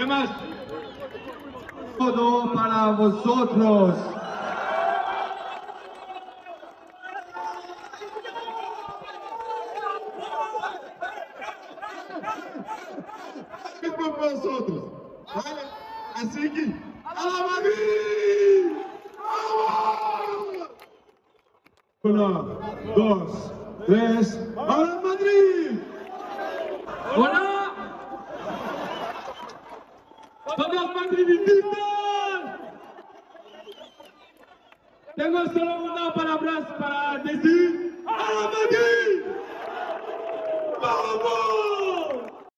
¿Qué más? Todo para vosotros. Así que, dos, tres, ¡a la Madrid! ¡Todos madridistas! Tengo solo una palabra para decir. ¡A la Madrid! ¡Vamos!